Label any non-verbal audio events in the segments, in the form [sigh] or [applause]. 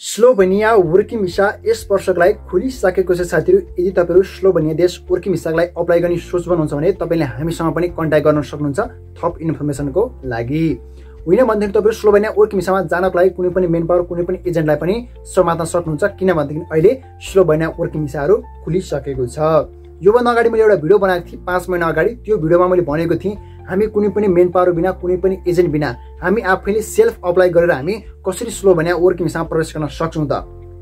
Slovenia working visa यस वर्षको लागि खुलिसकेको छ साथीहरू। यदि तपाईँहरू स्लोभेनिया देश वर्किङ भिसाको अप्लाई गर्ने सोच बनाउँछ भने तपाईँले हामीसँग पनि कन्ट्याक्ट गर्न सक्नुहुन्छ थप इन्फर्मेसनको लागि। होइन भनेदेखि तपाईँहरू स्लोभेनिया वर्किङ भिसामा जानको लागि कुनै पनि मेन पावर कुनै पनि एजेन्टलाई पनि समात्न सक्नुहुन्छ किनभनेदेखि अहिले स्लोभेनिया वर्किङ भिसाहरू खुलिसकेको छ। योभन्दा अगाडि मैले एउटा भिडियो बनाएको थिएँ पाँच महिना अगाडि। त्यो भिडियोमा मैले भनेको थिएँ हामी कुनै पनि मेन पावर बिना कुनै पनि एजेन्ट बिना हामी आफैले सेल्फ अप्लाई गरेर हामी कसरी स्लो भने वर्किङ भिसामा प्रवेश गर्न सक्छौँ त?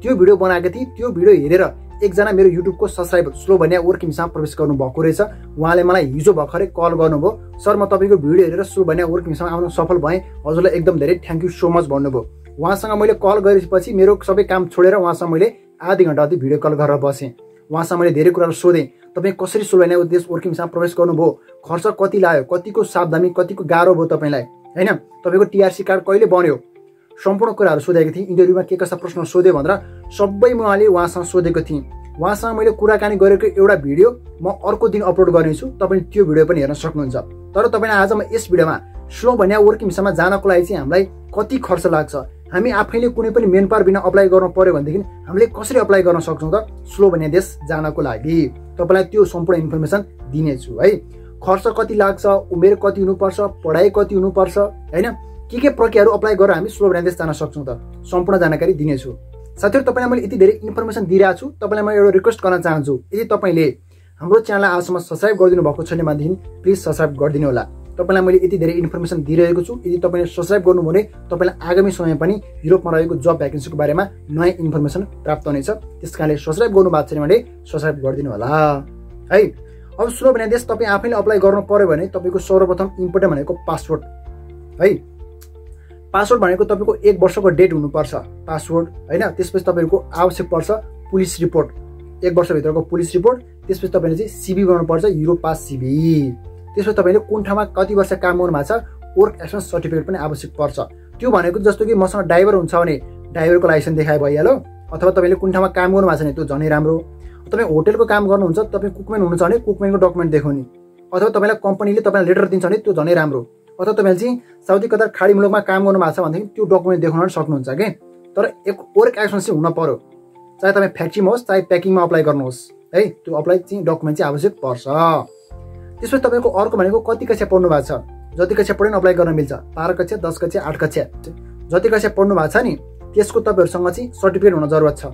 त्यो भिडियो बनाएको थिएँ त्यो भिडियो हेरेर एकजना मेरो युट्युबको सब्सक्राइबर स्लो भने वर्किङ भिसामा प्रवेश गर्नुभएको रहेछ। उहाँले मलाई हिजो भर्खरै कल गर्नुभयो सर म तपाईँको भिडियो हेरेर स्लो भने वर्किङ भिसामा आउनु सफल भएँ। हजुरलाई एकदम धेरै थ्याङ्क यू सो मच भन्नुभयो। उहाँसँग मैले कल गरेपछि मेरो सबै काम छोडेर उहाँसँग मैले आधी घन्टा अति भिडियो कल गरेर बसेँ। उहाँसँग मैले धेरै कुराहरू सोधेँ। तपाईँ कसरी स्लोभेनिया देश वर्किङसँग प्रवेश गर्नुभयो? खर्च कति लाग्यो? कतिको सावधानी कतिको गाह्रो भयो तपाईँलाई? होइन? तपाईँको टिआरसी कार्ड कहिले बन्यो? सम्पूर्ण कुराहरू सोधेको थिएँ। इन्टरभ्यूमा के कस्ता प्रश्न सोध्यो भनेर सबै म उहाँले उहाँसँग सोधेको थिएँ। उहाँसँग मैले कुराकानी गरेको एउटा भिडियो म अर्को दिन अपलोड गर्नेछु। तपाईँले त्यो भिडियो पनि हेर्न सक्नुहुन्छ। तर तपाईँलाई आज म यस भिडियोमा स्लो भन्या वर्किङ भिसामा जानको लागि चाहिँ हामीलाई कति खर्च लाग्छ? हामी आफैले कुनै पनि मेन पावर बिना अप्लाई गर्नु पर्यो भनेदेखि हामीले कसरी अप्लाई गर्न सक्छौँ त? स्लो भन्ने देश जानको लागि। तपाईँलाई त्यो सम्पूर्ण इन्फर्मेसन दिनेछु है। खर्च कति लाग्छ उमेर कति हुनुपर्छ पढाइ कति हुनुपर्छ होइन? के के प्रक्रियाहरू अप्लाई गरेर हामी स्लो देश जान सक्छौँ त? सम्पूर्ण जानकारी दिनेछु। साथीहरू तपाईँलाई मैले यति धेरै इन्फर्मेसन दिइरहेको छु तपाईँलाई म एउटा रिक्वेस्ट गर्न चाहन्छु। यदि तपाईँले हाम्रो च्यानललाई आजसम्म सब्सक्राइब गरिदिनु भएको छैन भनेदेखि प्लिज सब्सक्राइब गरिदिनु होला तपाईँलाई मैले यति धेरै इन्फर्मेसन दिइरहेको छु। यदि तपाईँले सब्सक्राइब गर्नु भने तपाईँलाई आगामी समय पनि युरोपमा रहेको जब भ्याकेन्सीको बारेमा नयाँ इन्फर्मेसन प्राप्त हुनेछ। त्यस कारणले सब्सक्राइब गर्नु भएको छैन भने सब्सक्राइब गरिदिनु होला। है? अब स्लो भने देश तपाईँ आफैले अप्लाई गर्नु पऱ्यो भने तपाईँको सर्वप्रथम इम्पोर्टेन्ट भनेको पासवर्ड है? पासवर्ड भनेको तपाईँको एक वर्षको डेट हुनुपर्छ। पासवर्ड होइन? त्यसपछि तपाईँको आवश्यक पर्छ पुलिस रिपोर्ट एक वर्षभित्रको पुलिस रिपोर्ट त्यसपछि तपाईँले चाहिँ सिबी गर्नुपर्छ युरोप पास सिबी त्यसपछि तपाईँले कुन ठाउँमा कति वर्ष काम गर्नु भएको छ वर्क एक्सपिरियन्स सर्टिफिकेट पनि आवश्यक पर्छ। त्यो भनेको जस्तो कि मसँग ड्राइभर हुन्छ भने ड्राइभरको लाइसेन्स देखाए भइहाल्यो अथवा तपाईँले कुन ठाउँमा काम गर्नु भएको छ भने त्यो झनै राम्रो तपाईँ होटेलको काम गर्नुहुन्छ तपाईँ कुकमेन हुनुहुन्छ भने कुकमेनको डकुमेन्ट देखाउने। अथवा तपाईँलाई कम्पनीले तपाईँलाई लेटर दिन्छ भने त्यो झनै राम्रो अथवा तपाईँले चाहिँ साउदी कतार खाडी मुलुकमा काम गर्नु भएको छ भनेदेखि त्यो डकुमेन्ट देखाउन सक्नुहुन्छ कि? तर एक वर्क एक्सपिरियन्स चाहिँ हुन पर्यो। चाहे तपाईँ फ्याक्ट्रीमा होस् चाहे प्याकिङमा अप्लाई गर्नुहोस् है त्यो अप्लाई चाहिँ डकुमेन्ट चाहिँ आवश्यक पर्छ। त्यसपछि तपाईँको अर्को भनेको कति कक्षा पढ्नु भएको छ? जति कक्षा पढ्यो अप्लाई गर्न मिल्छ। बाह्र कक्षा दस कक्षा आठ कक्षा। जति कक्षा पढ्नु भएको छ नि त्यसको तपाईँहरूसँग चाहिँ सर्टिफिकेट हुन जरुरत छ।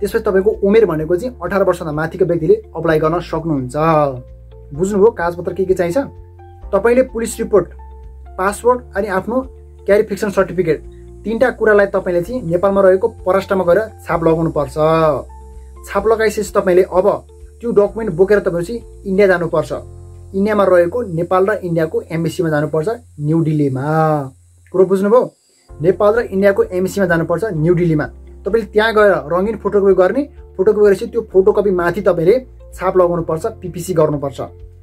त्यसपछि तपाईँको उमेर भनेको चाहिँ अठार वर्षभन्दा माथिको व्यक्तिले अप्लाई गर्न सक्नुहुन्छ। बुझ्नुभयो कागजपत्र के के चाहिन्छ? तपाईँले पुलिस रिपोर्ट पासपोर्ट अनि आफ्नो क्यारिफिकेसन सर्टिफिकेट तिनवटा कुरालाई तपाईँले चाहिँ नेपालमा रहेको पराष्ट्रमा गएर छाप लगाउनु पर्छ छाप लगाइसकेपछि तपाईँले अब त्यो डकुमेन्ट बोकेर तपाईँहरू चाहिँ इन्डिया जानुपर्छ। इन्डियामा रहेको नेपाल र इन्डियाको एमबिसीमा जानुपर्छ न्यु दिल्लीमा। कुरो बुझ्नुभयो? नेपाल र इन्डियाको एमबिसीमा जानुपर्छ न्यु दिल्लीमा। तपाईँले त्यहाँ गएर रङ्गिन फोटोकपी गर्ने फोटोकपी गरेपछि त्यो फोटोकपी माथि तपाईँले छाप लगाउनु पर्छ पिपिसी गर्नुपर्छ।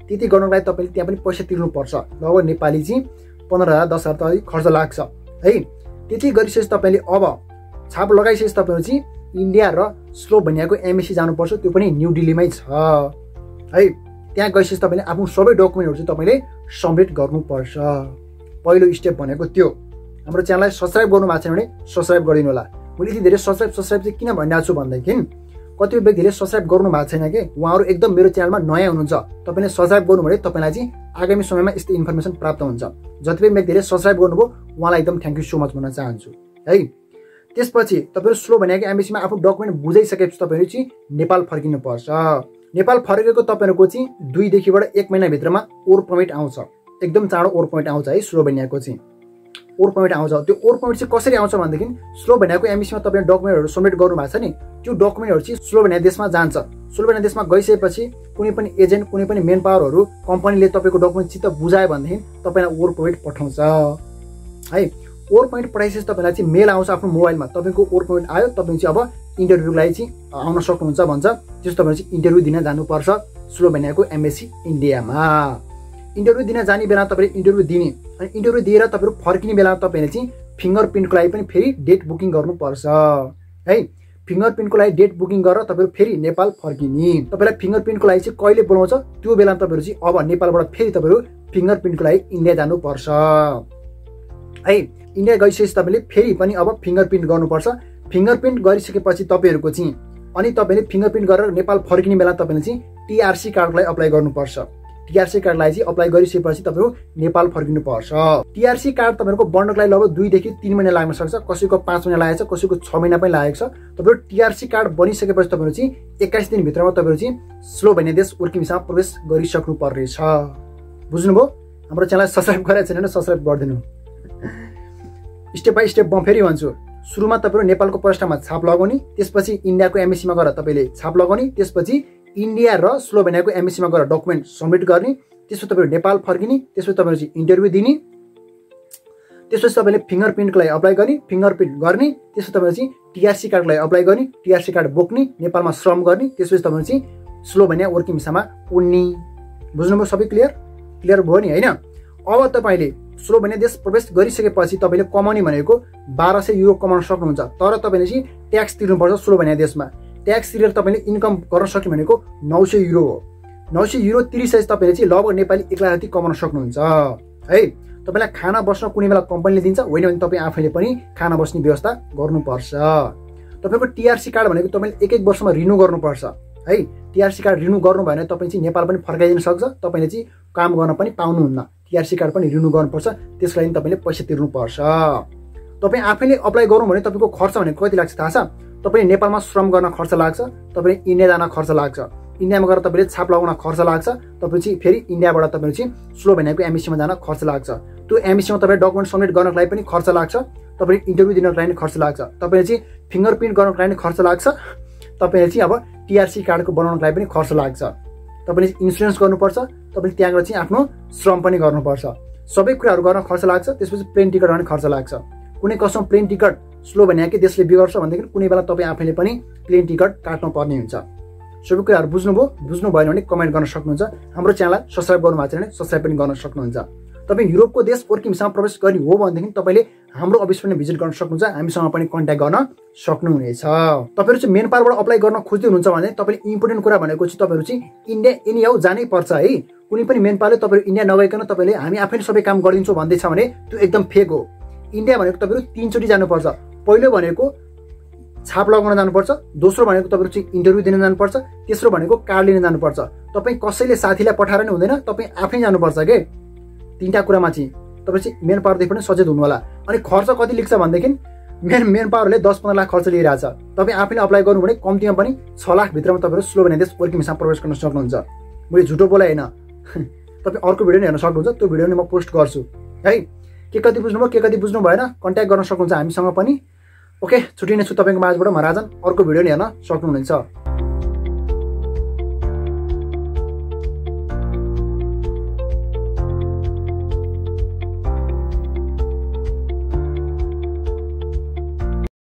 त्यति गर्नुको लागि तपाईँले त्यहाँ पनि पैसा तिर्नुपर्छ। लगभग नेपाली चाहिँ पन्ध्र हजार दस हजार त खर्च लाग्छ। है? त्यति गरिसकेपछि तपाईँले अब छाप लगाइसकेपछि तपाईँहरू चाहिँ इन्डिया र स्लोभेनियाको एमएससी जानुपर्छ। त्यो पनि न्यु दिल्लीमै छ। है? त्यहाँ गइसकेपछि तपाईँले आफ्नो सबै डकुमेन्टहरू चाहिँ तपाईँले सब्मिट गर्नुपर्छ। पहिलो स्टेप भनेको त्यो। हाम्रो च्यानललाई सब्सक्राइब गर्नु भएको छैन भने सब्सक्राइब गरिदिनु होला। मैले यति धेरै सब्सक्राइब सब्सक्राइब चाहिँ किन भनिरहेको छु भनेदेखि कतिपय व्यक्तिले सब्सक्राइब गर्नु भएको छैन कि? उहाँहरू एकदम मेरो च्यानलमा नयाँ हुनुहुन्छ। तपाईँले सब्सक्राइब गर्नु भने तपाईँलाई चाहिँ आगामी समयमा यस्तो इन्फर्मेसन प्राप्त हुन्छ। जति पनि व्यक्तिले सब्सक्राइब गर्नुभयो उहाँलाई एकदम थ्याङ्क यू सो मच भन्न चाहन्छु। है? त्यसपछि तपाईँहरू स्लो भनेको एमबिसीमा आफ्नो डकुमेन्ट बुझाइसकेपछि तपाईँहरू चाहिँ नेपाल फर्किनुपर्छ। नेपाल फर्केको तपाईँहरूको चाहिँ दुईदेखिबाट एक महिनाभित्रमा ओर पोइन्ट आउँछ। एकदम चाँडो ओर पोइन्ट आउँछ है स्लोभेनियाको चाहिँ। ओर पोइन्ट आउँछ। त्यो ओर पोइन्ट चाहिँ कसरी आउँछ भनेदेखि स्लोभेनियाको एमबिसीमा तपाईँले डकुमेन्टहरू सब्मिट गर्नु भएको छ नि त्यो डकुमेन्टहरू चाहिँ स्लोभेनिया देशमा जान्छ। स्लोभेनिया देशमा गइसकेपछि कुनै पनि एजेन्ट कुनै पनि मेन पावरहरू कम्पनीले तपाईँको डकुमेन्ट चित्त बुझायो भनेदेखि तपाईँलाई ओर पोइन्ट पठाउँछ। है? ओर पोइन्ट पठाइसकेपछि तपाईँलाई चाहिँ मेल आउँछ आफ्नो मोबाइलमा। तपाईँको ओर पोइन्ट आयो तपाईँ चाहिँ अब इन्टरभ्यूको लागि चाहिँ आउन सक्नुहुन्छ भन्छ। त्यस तपाईँहरू चाहिँ इन्टरभ्यू दिन जानुपर्छ स्लोभेनियाको एमएससी इन्डियामा इन्टरभ्यू दिन जाने बेला तपाईँले इन्टरभ्यू दिने अनि इन्टरभ्यू दिएर तपाईँहरू फर्किने बेला तपाईँले चाहिँ फिङ्गर प्रिन्टको लागि पनि फेरि डेट बुकिङ गर्नुपर्छ। है? फिङ्गर प्रिन्टको लागि डेट बुकिङ गरेर तपाईँहरू फेरि नेपाल फर्किने। तपाईँलाई फिङ्गर प्रिन्टको लागि चाहिँ कहिले बोलाउँछ त्यो बेला तपाईँहरू चाहिँ अब नेपालबाट फेरि तपाईँहरू फिङ्गर प्रिन्टको लागि इन्डिया जानुपर्छ। है इन्डिया गइसकेपछि तपाईँले फेरि पनि अब फिङ्गर प्रिन्ट गर्नुपर्छ। फिङ्गर प्रिन्ट गरिसकेपछि तपाईँहरूको चाहिँ अनि तपाईँले फिङ्गर प्रिन्ट गरेर नेपाल फर्किने बेला तपाईँले चाहिँ टिआरसी कार्डलाई अप्लाई गर्नुपर्छ। टिआरसी कार्डलाई चाहिँ अप्लाई गरिसकेपछि तपाईँहरू नेपाल फर्किनुपर्छ टिआरसी कार्ड तपाईँहरूको बन्नको लागि लगभग दुईदेखि तिन महिना लाग्न सक्छ। कसैको पाँच महिना लागेको छ कसैको छ महिना पनि लागेको छ। तपाईँहरू टिआरसी कार्ड बनिसकेपछि तपाईँहरू चाहिँ एक्काइस दिनभित्रमा तपाईँहरू चाहिँ स्लो भन्ने देश वर्किङ भिसामा प्रवेश गरिसक्नु पर्नेछ। बुझ्नुभयो? हाम्रो च्यानललाई सब्सक्राइब गरेको छैन सब्सक्राइब गरिदिनु। स्टेप बाई स्टेप म फेरि भन्छु। सुरुमा तपाईँहरू नेपालको प्रष्टमा छाप लगाउने त्यसपछि इन्डियाको एमएसीमा गएर तपाईँले छाप लगाउने त्यसपछि इन्डिया र स्लोभेनियाको एमएसीमा गएर डकुमेन्ट सब्मिट गर्ने त्यसपछि तपाईँहरू नेपाल फर्किने त्यसपछि तपाईँहरू चाहिँ इन्टरभ्यू दिने त्यसपछि तपाईँले फिङ्गर प्रिन्टको लागि अप्लाई गर्ने फिङ्गर प्रिन्ट गर्ने त्यसपछि तपाईँहरू चाहिँ टिआरसी कार्डको लागि अप्लाई गर्ने टिआरसी कार्ड बोक्ने नेपालमा श्रम गर्ने त्यसपछि तपाईँहरू चाहिँ स्लोभेनिया वर्किङ भिसामा उड्ने। बुझ्नुभयो सबै क्लियर? क्लियर भयो नि होइन? अब तपाईँले स्लोभेनिया देश प्रवेश गरिसकेपछि तपाईँले कमाउने भनेको बाह्र सय युरो कमाउन सक्नुहुन्छ। तर तपाईँले चाहिँ ट्याक्स तिर्नुपर्छ स्लोभेनिया देशमा। ट्याक्स तिरेर तपाईँले इन्कम गर्न सक्यो भनेको नौ सय युरो हो। नौ सय युरो तिरिसकेपछि तपाईँले चाहिँ लगभग नेपाली एक लाख जति कमाउन सक्नुहुन्छ। है? तपाईँलाई खाना बस्न कुनै बेला कम्पनीले दिन्छ होइन भने तपाईँ आफैले पनि खाना बस्ने व्यवस्था गर्नुपर्छ। तपाईँको टिआरसी कार्ड भनेको तपाईँले एक एक वर्षमा रिन्यू गर्नुपर्छ। है? टिआरसी कार्ड रिन्यू गर्नु भएन तपाईँ चाहिँ नेपाल पनि फर्काइदिन सक्छ तपाईँले चाहिँ काम गर्न पनि पाउनुहुन्न। टिआरसी कार्ड पनि रिन्यू गर्नुपर्छ त्यसको लागि तपाईँले पैसा तिर्नुपर्छ। तपाईँ आफैले अप्लाई गर्नु भने तपाईँको खर्च भनेको कति लाग्छ थाहा छ? तपाईँले नेपालमा श्रम गर्न खर्च लाग्छ तपाईँले इन्डिया जान खर्च लाग्छ। इन्डियामा गएर तपाईँले छाप लगाउन खर्च लाग्छ तपाईँ चाहिँ फेरि इन्डियाबाट तपाईँले चाहिँ स्लो भनेको एमएसीमा जान खर्च लाग्छ। त्यो एमएसीमा तपाईँ डकुमेन्ट सब्मिट गर्नको लागि पनि खर्च लाग्छ तपाईँले इन्टरभ्यू दिनको लागि खर्च लाग्छ। तपाईँले चाहिँ फिङ्गर प्रिन्ट गर्नको लागि खर्च लाग्छ तपाईँले चाहिँ अब टिआरसी कार्डको बनाउनको लागि पनि खर्च लाग्छ। तपाईँले इन्सुरेन्स गर्नुपर्छ तपाईँले त्यहाँ चाहिँ आफ्नो श्रम पनि गर्नुपर्छ। सबै कुराहरू गर्न खर्च लाग्छ त्यसपछि प्लेन टिकट गर्ने खर्च लाग्छ। कुनै कसम प्लेन टिकट स्लो भनेकै देशले बिगार्छ भनेदेखि कुनै बेला तपाईँ आफैले पनि प्लेन टिकट काट्नु पर्ने हुन्छ। सबै कुराहरू बुझ्नुभयो? बुझ्नु भएन भने कमेन्ट गर्न सक्नुहुन्छ। हाम्रो च्यानललाई सब्सक्राइब गर्नु भएको छ भने सब्सक्राइब पनि गर्न सक्नुहुन्छ। तपाईँ युरोपको देश वर्किङसँग प्रवेश गर्ने हो भनेदेखि तपाईँले हाम्रो अफिस पनि भिजिट गर्न सक्नुहुन्छ। हामीसँग पनि कन्ट्याक्ट गर्न सक्नुहुनेछ। तपाईँहरू चाहिँ मेन पावरबाट अप्लाई गर्न खोज्दै हुनुहुन्छ भने तपाईँले इम्पोर्टेन्ट कुरा भनेको चाहिँ तपाईँहरू चाहिँ इन्डिया हाउ जानै पर्छ है। कुनै पनि मेन पावरले तपाईँहरू इन्डिया नगइकन तपाईँले हामी आफैले सबै काम गरिदिन्छौँ भन्दैछ भने त्यो एकदम फेक हो। इन्डिया भनेको तपाईँहरू तिनचोटि जानुपर्छ। पहिलो भनेको छाप लगाउन जानुपर्छ। दोस्रो भनेको तपाईँहरू चाहिँ इन्टरभ्यू दिन जानुपर्छ। तेस्रो भनेको कार्ड लिन जानुपर्छ। तपाईँ कसैले साथीलाई पठाएर नै हुँदैन। तपाईँ आफै जानुपर्छ के? तिनवटा कुरामा चाहिँ तपाईँ चाहिँ मेन पावरदेखि पनि सचेत हुनु होला अनि खर्च कति लिन्छ भनेदेखि मेन मेन पावरले दस पन्ध्र लाख खर्च लिइरहेछ। तपाईँ आफैले अप्लाई गर्नु भने कम्तीमा पनि छ लाखभित्रमा तपाईँहरू स्लो देश वर्किङ भिसामा प्रवेश गर्न सक्नुहुन्छ। मैले झुटो बोलाएँ होइन। [laughs] तपाईँ अर्को भिडियो नै हेर्न सक्नुहुन्छ। त्यो भिडियो नै म पोस्ट गर्छु। है? के कति बुझ्नुभयो के कति बुझ्नु भएन कन्ट्याक्ट गर्न सक्नुहुन्छ हामीसँग पनि। ओके छुट्टिने छु तपाईँको माझबाट म अर्को भिडियो नि हेर्न सक्नुहुनेछ।